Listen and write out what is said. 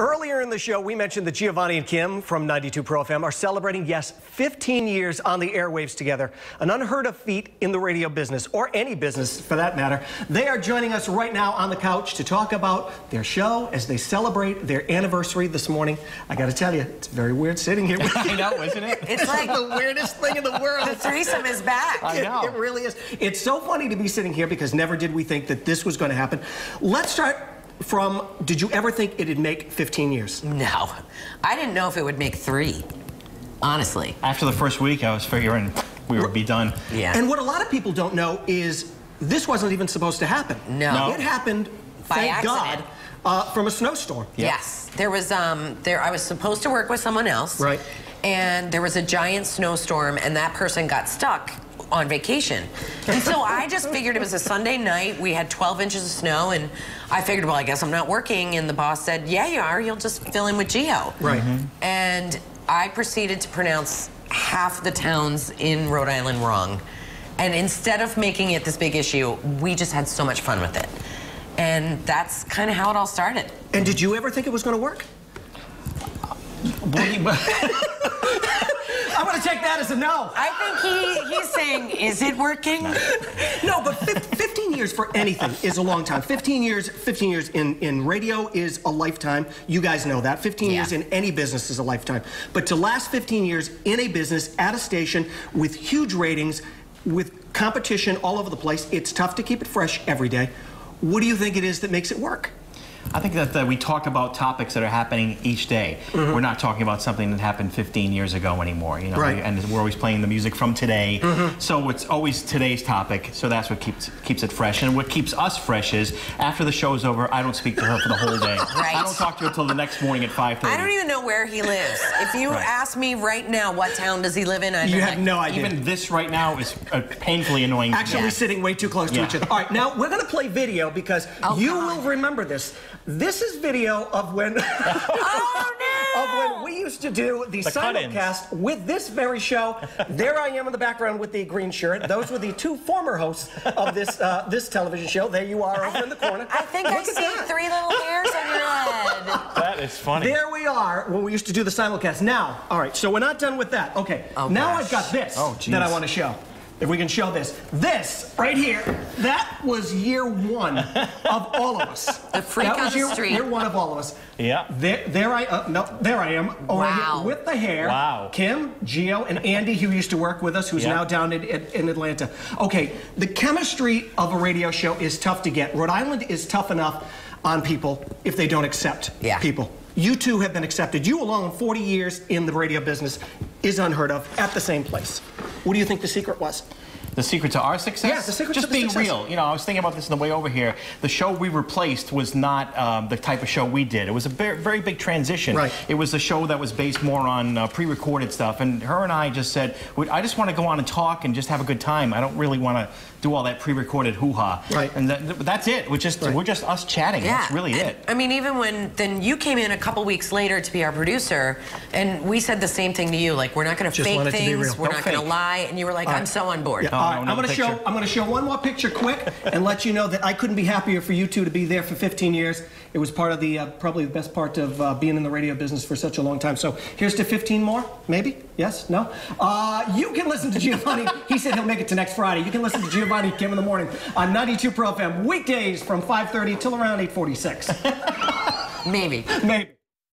Earlier in the show, we mentioned that Giovanni and Kim from 92 Pro FM are celebrating, yes, 15 years on the airwaves together. An unheard of feat in the radio business, or any business for that matter. They are joining us right now on the couch to talk about their show as they celebrate their anniversary this morning. I got to tell you, it's very weird sitting here with I know, isn't it? It's like the weirdest thing in the world. the threesome is back. I know. It, it really is. It's so funny to be sitting here because never did we think that this was going to happen. Let's start from, did you ever think it'd make 15 years? No, I didn't know if it would make three. Honestly. After the first week, I was figuring we would be done. Yeah. And what a lot of people don't know is this wasn't even supposed to happen. No. No. It happened, By thank accident. God, uh, from a snowstorm. Yes. There was um there I was supposed to work with someone else. Right. And there was a giant snowstorm and that person got stuck on vacation. And so I just figured it was a Sunday night. We had 12 inches of snow and I figured, well, I guess I'm not working. And the boss said, yeah, you are. You'll just fill in with Gio. Right. Mm-hmm. And I proceeded to pronounce half the towns in Rhode Island wrong. And instead of making it this big issue, we just had so much fun with it. And that's kind of how it all started. And did you ever think it was going to work? I'm going to take that as a no. I think he, he's saying, is it working? No, but 15 years for anything is a long time. 15 years, 15 years in, in radio is a lifetime. You guys know that. 15 Yeah. years in any business is a lifetime. But to last 15 years in a business at a station with huge ratings, with competition all over the place, it's tough to keep it fresh every day. What do you think it is that makes it work? I think that uh, we talk about topics that are happening each day. We're not talking about something that happened 15 years ago anymore, you know. Right. And we're always playing the music from today. So it's always today's topic. So that's what keeps keeps it fresh. And what keeps us fresh is after the show's over, I don't speak to her for the whole day. Right. I don't talk to her until the next morning at 5:30. I don't even know where he lives. If you Right. ask me right now what town does he live in, I'd You have like, no idea. Even this right now is uh, painfully annoying. Actually, sitting way too close to each other. All right, now we're going to play video because Oh, you God. will remember this. This is video of when Oh, no! of when we used to do the, The simulcast with this very show. there I am in the background with the green shirt. Those were the two former hosts of this uh, this television show. There you are over in the corner. I think I Look at see that. three little hairs on your head. That is funny. There we are when we used to do the simulcast. Now, all right, so we're not done with that. Okay, Oh, now gosh. I've got this Oh, geez. that I want to show. If we can show this. This right here, that was year one of all of us. The freak that on was the year, street. year one of all of us. Yeah. There, there I, uh, no, there I am over Wow. here with the hair. Wow. Kim, Gio, and Andy, who used to work with us, who's Yeah. now down in, in, in Atlanta. Okay, the chemistry of a radio show is tough to get. Rhode Island is tough enough on people if they don't accept Yeah. people. You two have been accepted. You alone, 40 years in the radio business, is unheard of at the same place. What do you think the secret was? The secret to our success? Yeah, the secret to Just the being success. real. You know, I was thinking about this on the way over here. The show we replaced was not um, the type of show we did. It was a very, very big transition. Right. It was a show that was based more on uh, pre-recorded stuff. And her and I just said, I just want to go on and talk and just have a good time. I don't really want to do all that pre-recorded hoo-ha. Right. And that, that's it. We're just, Right. we're just us chatting. Yeah. That's really and- it. I mean, even when then you came in a couple weeks later to be our producer, and we said the same thing to you, like we're not going to fake want it to be things, we're Don't not going to lie, and you were like, All I'm so on board. Yeah, all no, no I'm going to picture. show. I'm going to show one more picture quick and let you know that I couldn't be happier for you two to be there for 15 years. It was part of the uh, probably the best part of uh, being in the radio business for such a long time. So here's to 15 more, maybe. Yes, no. Uh, you can listen to Giovanni. he said he'll make it to next Friday. You can listen to Giovanni Kim in the morning on 92 Pro FM weekdays from 5:30 till around 8:46. Maybe. maybe.